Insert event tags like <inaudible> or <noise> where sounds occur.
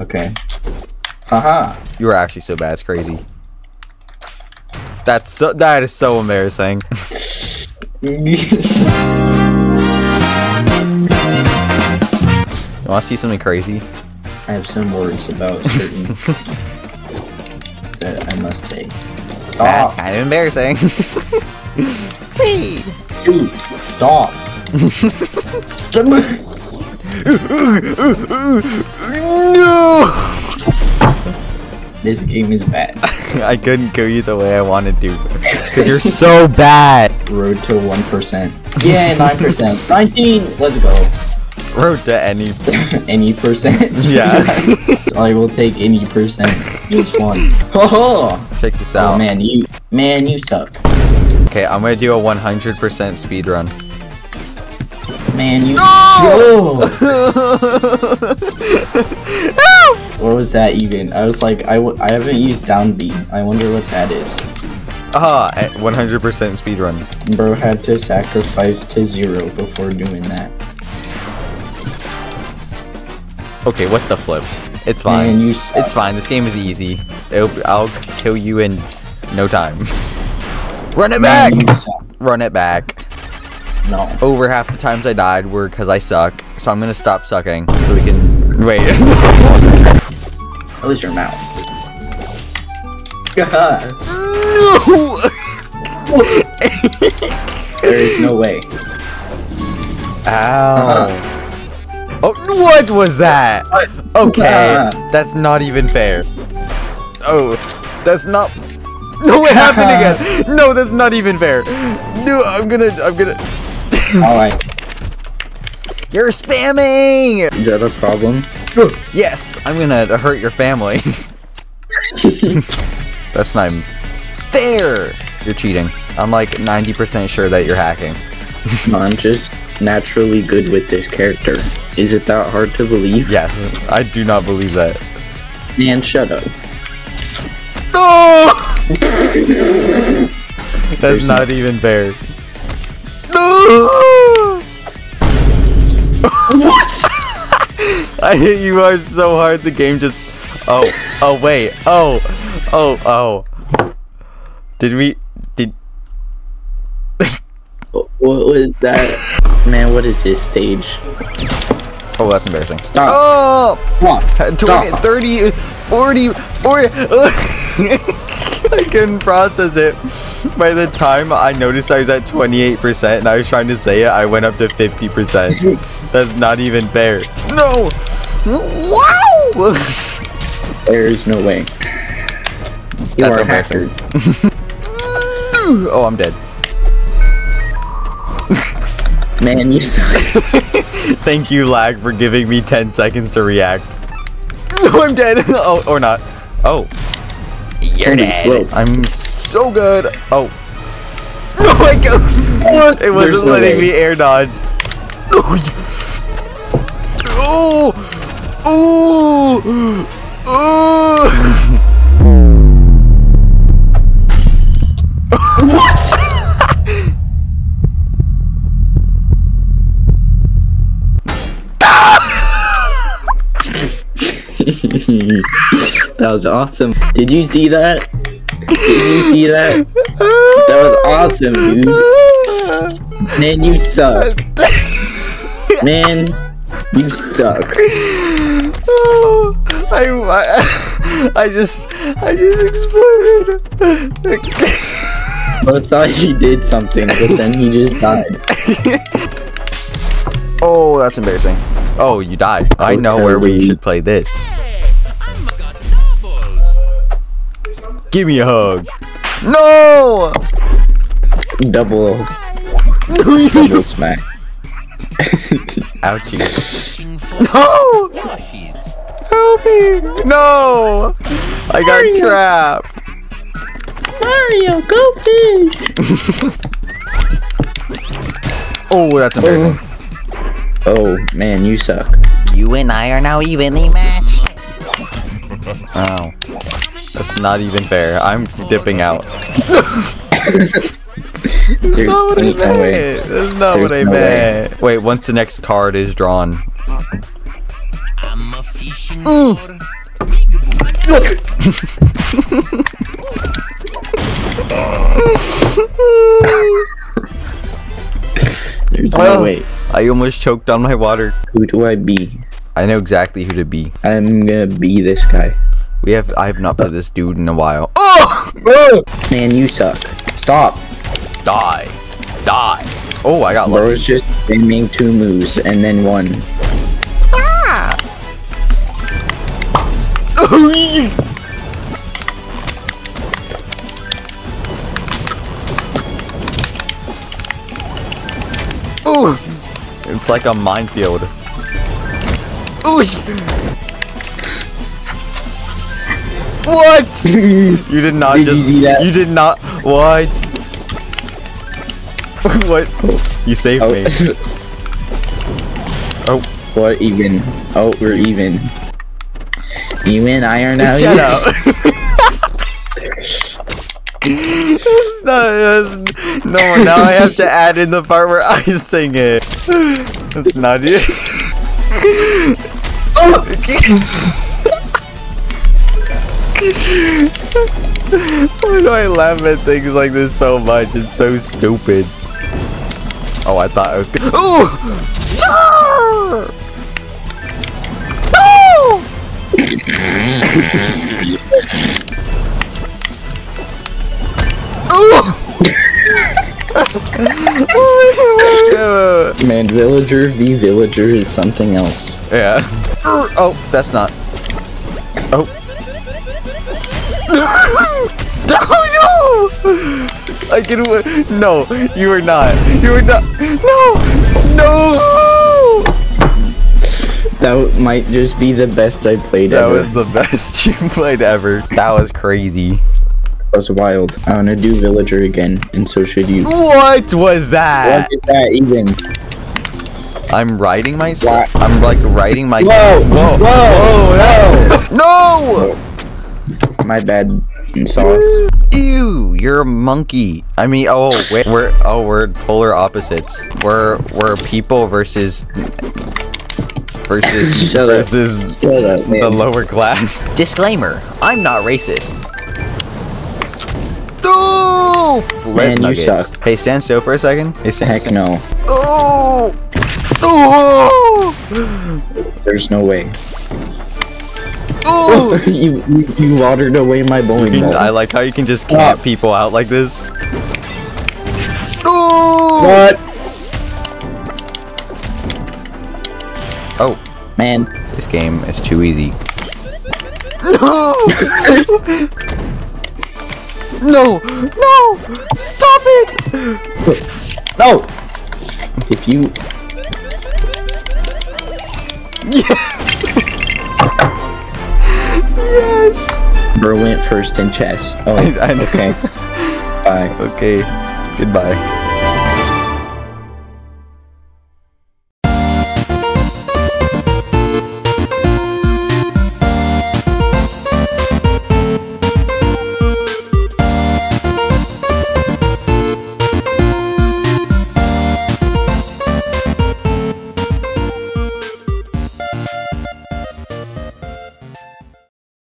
Okay. Haha. You were actually so bad. It's crazy. That's so. That is so embarrassing. You want to see something crazy? I have some words about certain <laughs> that I must say. That's Stop, kind of embarrassing. <laughs> Hey. dude. Stop. <laughs> Stop. No! This game is bad. <laughs> I couldn't kill you the way I wanted to. Because you're so bad. Road to one percent. Yeah, nine percent. <laughs> Nineteen. Let's go. Road to any. <laughs> any percent. Yeah. I will take any percent. Just one. Oh, Check this oh, out. oh man, you man, you suck. Okay, I'm gonna do a 100% speed run. Man, you. <laughs> what was that even? I was like, I, w- I haven't used down B. I wonder what that is. Ah, eh, 100% speed run. Bro had to sacrifice to zero before doing that. Okay, what the flip? It's fine. Man, you. It's fine. This game is easy. It'll, I'll kill you in no time. <laughs> Run it back! Man, you suck. Run it back. No. Over half the times I died were because I suck. So I'm gonna stop sucking so we can <laughs> wait. Close your mouth. <laughs> no! there is no way. Ow. Oh, what was that? Okay, Uh-huh. <laughs> that's not even fair. Oh, that's not. No, it happened again. No, that's not even fair. No, I'm gonna, I'm gonna. <laughs> Alright. You're spamming. Is that a problem? <laughs> Yes, I'm gonna uh, hurt your family. <laughs> that's not even fair. You're cheating. I'm like 90% sure that you're hacking. No, I'm just naturally good with this character. Is it that hard to believe? Yes, I do not believe that. Man, shut up. No! That's There's not even fair. <laughs> What? I hit you hard so hard the game just Oh, oh wait. Oh. Oh, oh. Did we did <laughs> what was that? Man, what is this stage? Oh, that's embarrassing. Stop. Oh! Come on. 20, Stop. 30, 40, 40. <laughs> I couldn't process it. By the time I noticed I was at 28% and I was trying to say it, I went up to 50%. That's not even fair. No! Wow! There is no way. You That's are embarrassing. hacker. <laughs> oh, I'm dead. Man, you suck. <laughs> Thank you, lag, for giving me 10 seconds to react. <laughs> No, I'm dead. oh, or not. Oh. You're Holy dead. slope. I'm so good. Oh. <laughs> Oh my god. It wasn't no letting way. me air dodge. Oh. Oh. Oh. oh. <laughs> what? <laughs> that was awesome. Did you see that? Did you see that? That was awesome, dude. Man, you suck. Man, you suck. Oh, I, I, I just, I just exploded. I thought he did something, but then he just died. oh, that's embarrassing. Oh, you died. I know where we should play this. Give me a hug. No! Double, double <laughs> smack. Ouchie. No! Help me! No! I got Mario. trapped. Mario, go fish! <laughs> Oh, that's embarrassing. Oh. oh man, you suck. You and I are now evenly matched. <laughs> Oh. That's not even fair. I'm dipping out. <laughs> There's not what I ain't no meant. That's not what I There's no way. meant. Wait, once the next card is drawn. I'm a fish There's Oh. no way. I almost choked on my water. Who do I be? I know exactly who to be. I'm gonna be this guy. We have I have not played this dude in a while. Oh! <laughs> Man, you suck. Stop. Die. Die. Oh, I got Bro lucky. was just spamming two moves and then one. Ah! <laughs> Ooh! It's like a minefield. Ooh! What? <laughs> you did not Did just. that? You did not. What? <laughs> what? You saved Oh. me. <laughs> Oh, what even? Oh, we're even. You and I are now. shut up. It's not, it's- no, now I have to add in the part where I sing it. That's not it. Why do I laugh at things like this so much? It's so stupid. Oh, I thought I was good. Oh! Ooh! Man, villager v villager is something else. Yeah. Oh, that's not. Oh. <laughs> Oh no! I can. No, you are not. You are not. No! No! That might just be the best I played That ever. was the best <laughs> you played ever. That was crazy. That was wild. I wanna do villager again, and so should you. What was that? What is that even? I'm riding myself. What? I'm like riding my. Whoa! Whoa! Whoa! Whoa! <laughs> no! My bed bad sauce. Ew, you're a monkey. I mean, oh, wait, we're oh, we're polar opposites. We're we're people versus versus <laughs> Shut up. versus up, man. the lower class. Disclaimer: I'm not racist. Oh, flip Man, you suck. Hey, stand still for a second. Hey, stand Heck still. no. Oh, oh, There's no way. Oh. <laughs> you, you you watered away my bowling can- ball. I like how you can just camp Stop. people out like this. Oh, what? oh, Man, this game is too easy. No! No! Stop it! no. If you Yes! <laughs> went first in chess. Oh, <laughs> I- I okay. <laughs> Bye. Okay, goodbye.